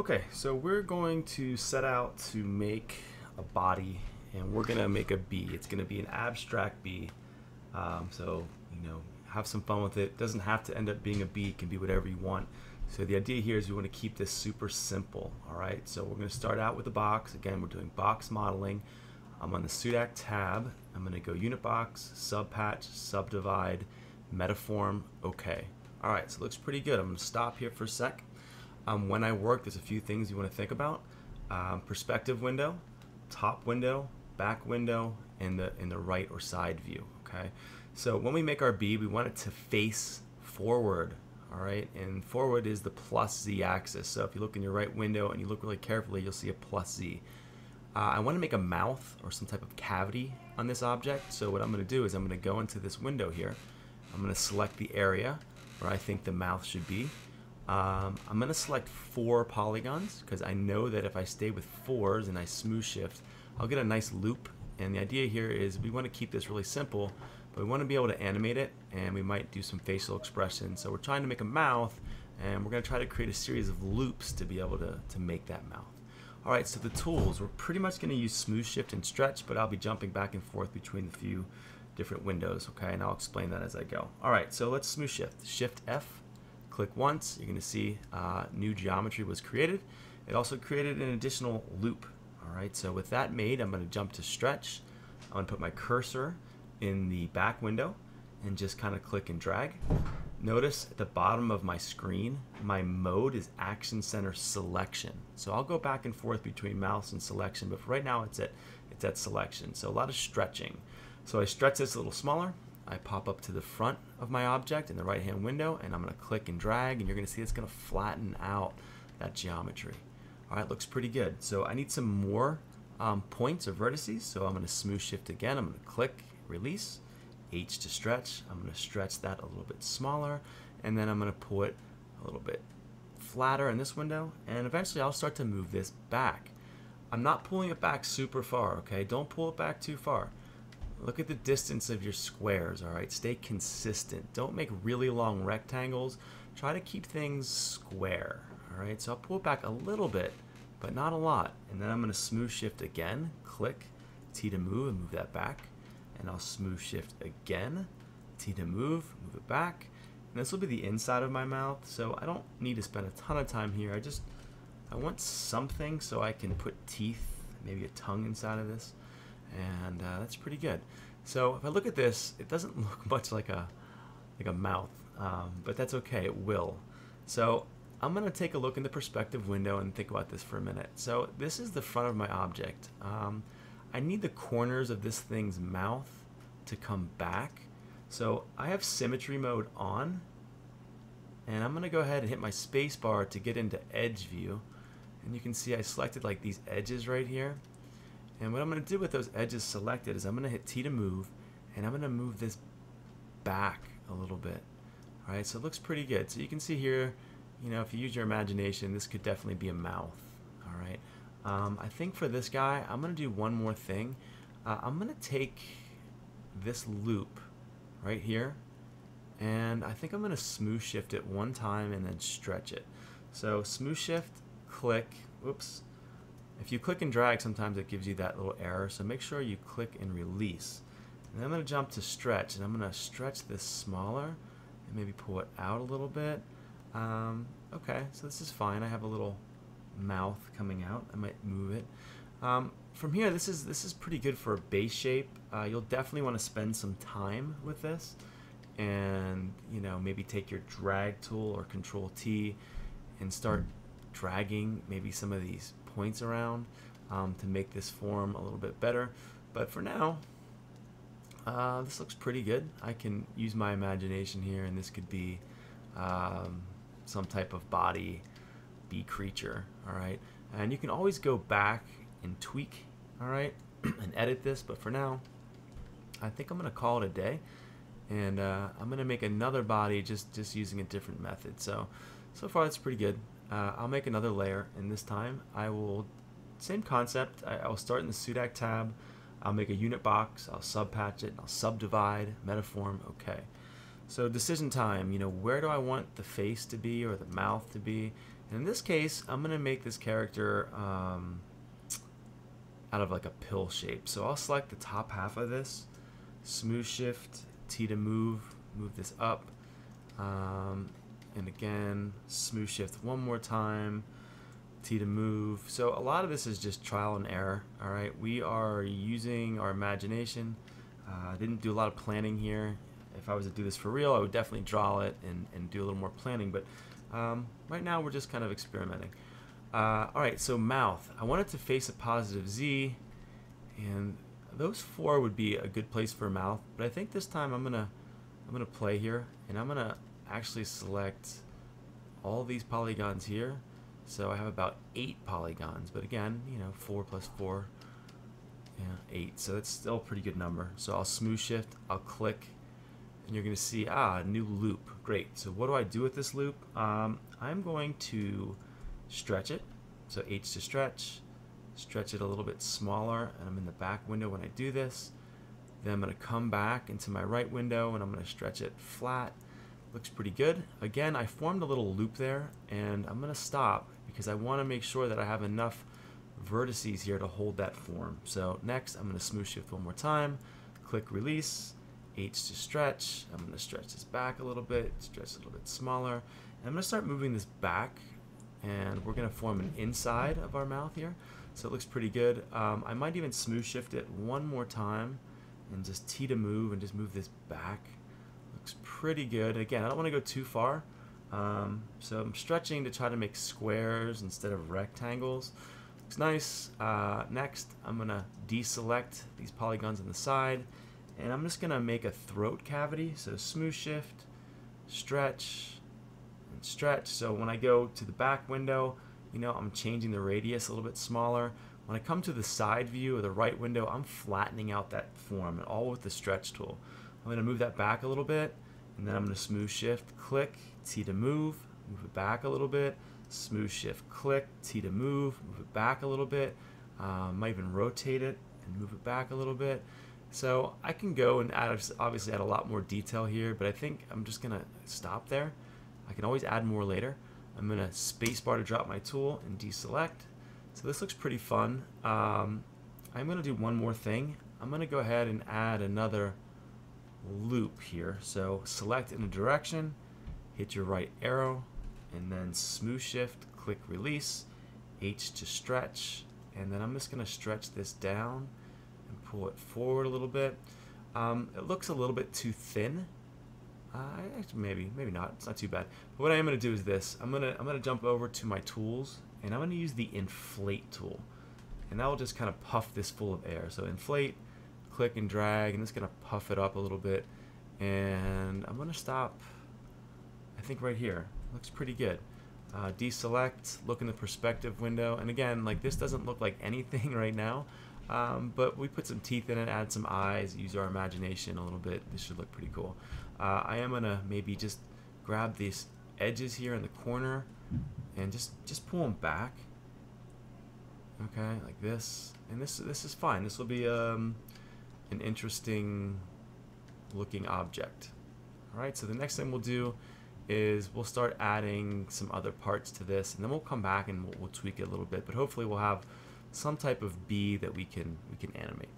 Okay, so we're going to set out to make a body and we're gonna make a bee. It's gonna be an abstract bee. Um, so, you know, have some fun with it. Doesn't have to end up being a bee, it can be whatever you want. So the idea here is we want to keep this super simple, all right? So we're gonna start out with a box. Again, we're doing box modeling. I'm on the Sudac tab. I'm gonna go unit box, subpatch, subdivide, metaform, okay. All right, so it looks pretty good. I'm gonna stop here for a sec. Um, when I work, there's a few things you want to think about. Um, perspective window, top window, back window, and the in the right or side view. Okay, so when we make our bee, we want it to face forward. All right, and forward is the plus z axis. So if you look in your right window and you look really carefully, you'll see a plus z. Uh, I want to make a mouth or some type of cavity on this object. So what I'm going to do is I'm going to go into this window here. I'm going to select the area where I think the mouth should be. Um, I'm going to select four polygons because I know that if I stay with fours and I smooth shift, I'll get a nice loop. And the idea here is we want to keep this really simple, but we want to be able to animate it and we might do some facial expression. So we're trying to make a mouth and we're going to try to create a series of loops to be able to, to make that mouth. All right, so the tools, we're pretty much going to use smooth shift and stretch, but I'll be jumping back and forth between the few different windows, okay? And I'll explain that as I go. All right, so let's smooth shift. Shift F Click once, you're going to see uh, new geometry was created. It also created an additional loop. All right, so with that made, I'm going to jump to stretch. I'm going to put my cursor in the back window and just kind of click and drag. Notice at the bottom of my screen, my mode is Action Center Selection. So I'll go back and forth between mouse and selection, but right now it's at, it's at selection. So a lot of stretching. So I stretch this a little smaller, I pop up to the front of my object in the right hand window and I'm going to click and drag and you're going to see it's going to flatten out that geometry. Alright, looks pretty good. So I need some more um, points or vertices so I'm going to smooth shift again. I'm going to click, release, H to stretch. I'm going to stretch that a little bit smaller and then I'm going to pull it a little bit flatter in this window and eventually I'll start to move this back. I'm not pulling it back super far, okay? Don't pull it back too far. Look at the distance of your squares, all right? Stay consistent. Don't make really long rectangles. Try to keep things square, all right? So I'll pull it back a little bit, but not a lot. And then I'm gonna smooth shift again, click, T to move and move that back. And I'll smooth shift again, T to move, move it back. And this will be the inside of my mouth, so I don't need to spend a ton of time here. I just, I want something so I can put teeth, maybe a tongue inside of this and uh, that's pretty good. So if I look at this, it doesn't look much like a like a mouth, um, but that's okay. It will. So I'm going to take a look in the perspective window and think about this for a minute. So this is the front of my object. Um, I need the corners of this thing's mouth to come back. So I have symmetry mode on, and I'm going to go ahead and hit my space bar to get into edge view. And you can see I selected like these edges right here. And what I'm going to do with those edges selected is I'm going to hit T to move, and I'm going to move this back a little bit. All right, so it looks pretty good. So you can see here, you know, if you use your imagination, this could definitely be a mouth. All right. Um, I think for this guy, I'm going to do one more thing. Uh, I'm going to take this loop right here, and I think I'm going to smooth shift it one time and then stretch it. So smooth shift, click, whoops, if you click and drag, sometimes it gives you that little error, so make sure you click and release. And I'm going to jump to stretch, and I'm going to stretch this smaller and maybe pull it out a little bit. Um, okay, so this is fine. I have a little mouth coming out. I might move it. Um, from here, this is this is pretty good for a base shape. Uh, you'll definitely want to spend some time with this, and you know maybe take your drag tool or Control T, and start dragging maybe some of these points around um, to make this form a little bit better. But for now, uh, this looks pretty good. I can use my imagination here, and this could be um, some type of body bee creature, all right? And you can always go back and tweak, all right, and edit this, but for now, I think I'm gonna call it a day, and uh, I'm gonna make another body just, just using a different method. So, so far that's pretty good. Uh, I'll make another layer, and this time I will, same concept, I, will start in the Sudac tab, I'll make a unit box, I'll subpatch it, I'll subdivide, metaform, okay. So decision time, you know, where do I want the face to be or the mouth to be? And in this case, I'm going to make this character um, out of like a pill shape. So I'll select the top half of this, smooth shift, T to move, move this up. Um, and again, smooth shift one more time, T to move. So a lot of this is just trial and error, all right? We are using our imagination. I uh, didn't do a lot of planning here if I was to do this for real, I would definitely draw it and, and do a little more planning. But um, right now, we're just kind of experimenting. Uh, all right, so mouth. I want it to face a positive Z, and those four would be a good place for mouth. But I think this time I'm gonna I'm gonna play here, and I'm gonna actually select all these polygons here. So I have about eight polygons, but again, you know, four plus four, yeah, eight. So that's still a pretty good number. So I'll smooth shift, I'll click, and you're to see, ah, new loop. Great. So what do I do with this loop? Um, I'm going to stretch it. So H to stretch, stretch it a little bit smaller, and I'm in the back window when I do this. Then I'm going to come back into my right window, and I'm going to stretch it flat. Looks pretty good. Again, I formed a little loop there, and I'm going to stop because I want to make sure that I have enough vertices here to hold that form. So next, I'm going to smooth shift one more time, click release, H to stretch. I'm going to stretch this back a little bit, stretch a little bit smaller. And I'm going to start moving this back and we're going to form an inside of our mouth here. So it looks pretty good. Um, I might even smooth shift it one more time and just T to move and just move this back. Looks pretty good. Again, I don't want to go too far. Um, so I'm stretching to try to make squares instead of rectangles. Looks nice. Uh, next, I'm going to deselect these polygons on the side and I'm just gonna make a throat cavity so smooth shift stretch and stretch so when I go to the back window you know I'm changing the radius a little bit smaller. When I come to the side view or the right window I'm flattening out that form all with the stretch tool. I'm gonna move that back a little bit and then I'm gonna smooth shift click T to move move it back a little bit. Smooth shift click T to move move it back a little bit. Um, might even rotate it and move it back a little bit. So I can go and add, obviously add a lot more detail here, but I think I'm just gonna stop there. I can always add more later. I'm gonna spacebar to drop my tool and deselect. So this looks pretty fun. Um, I'm gonna do one more thing. I'm gonna go ahead and add another loop here. So select in a direction, hit your right arrow, and then smooth shift, click release, H to stretch, and then I'm just gonna stretch this down and pull it forward a little bit. Um, it looks a little bit too thin. Uh, maybe, maybe not. It's not too bad. But what I am going to do is this. I'm going to I'm going to jump over to my tools, and I'm going to use the inflate tool, and that will just kind of puff this full of air. So inflate, click and drag, and it's going to puff it up a little bit. And I'm going to stop. I think right here looks pretty good. Uh, deselect, look in the perspective window, and again, like this doesn't look like anything right now. Um, but we put some teeth in it, add some eyes, use our imagination a little bit. This should look pretty cool. Uh, I am gonna maybe just grab these edges here in the corner and just just pull them back. Okay, like this, and this this is fine. This will be um, an interesting looking object. All right, so the next thing we'll do is we'll start adding some other parts to this, and then we'll come back and we'll, we'll tweak it a little bit. But hopefully, we'll have some type of bee that we can we can animate.